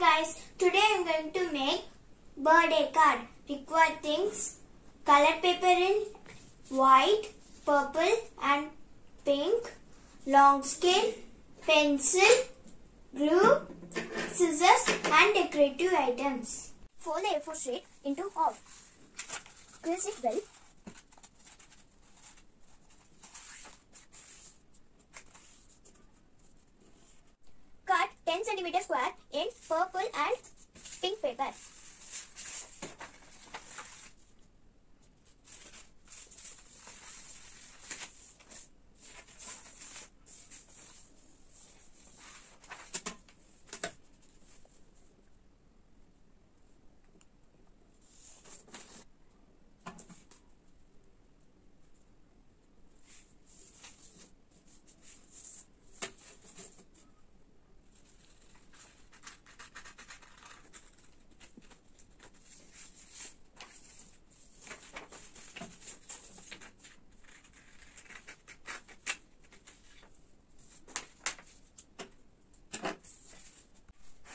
Guys, today I am going to make birthday card. Required things color paper in white, purple and pink, long scale, pencil, glue, scissors and decorative items. Fold the A4 sheet into half. Squeeze it well. Cut 10 cm square in purple and pink paper.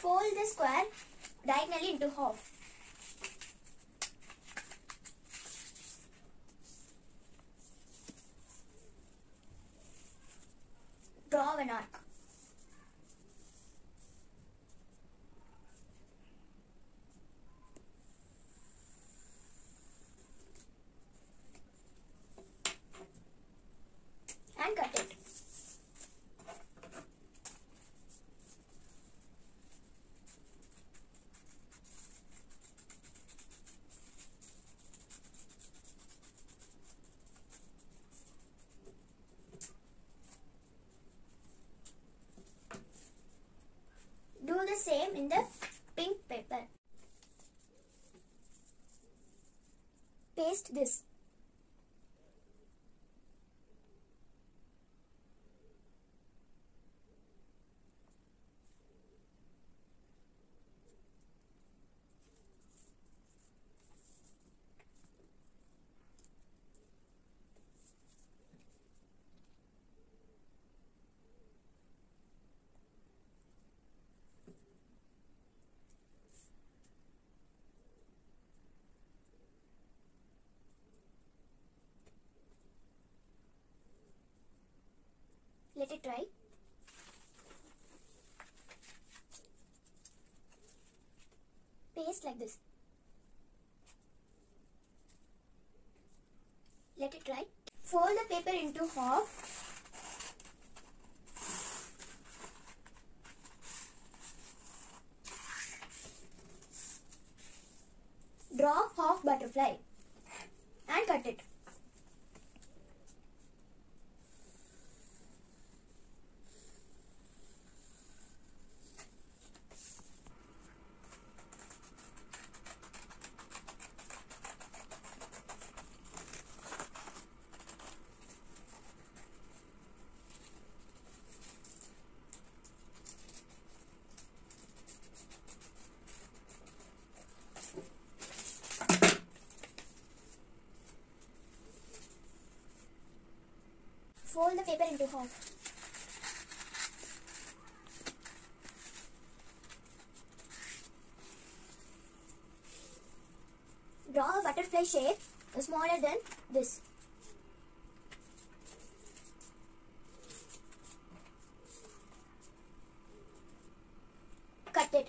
Fold the square diagonally into half. Draw an arc. And cut it. Do the same in the pink paper. This. Let it dry. Paste like this. Let it dry. Fold the paper into half. Draw half butterfly and cut it. Fold the paper into half. Draw a butterfly shape smaller than this. Cut it.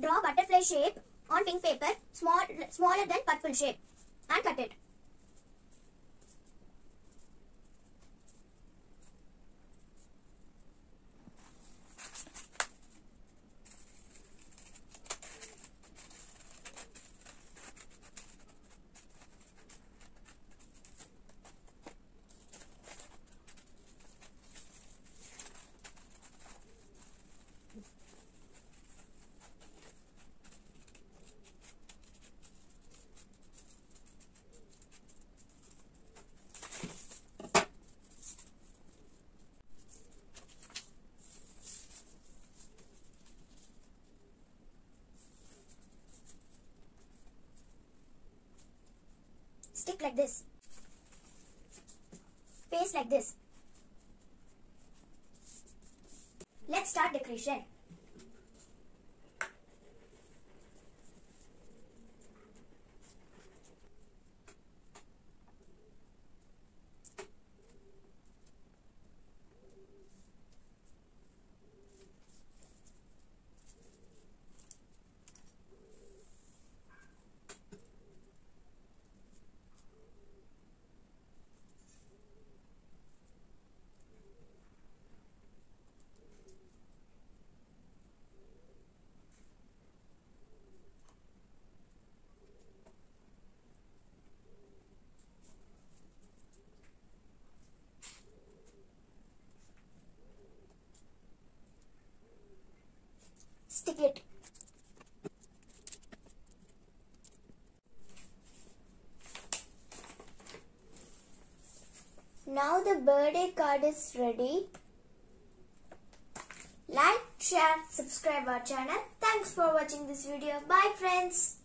Draw butterfly shape on pink paper small, smaller than purple shape and cut it. Stick like this. Paste like this. Let's start decoration. Stick it. Now the birthday card is ready. Like, share, subscribe our channel. Thanks for watching this video. Bye friends.